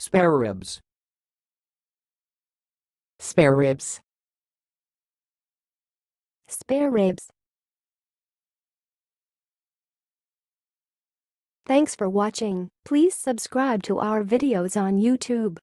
Spare ribs. Spare ribs. Spare ribs. Thanks for watching. Please subscribe to our videos on YouTube.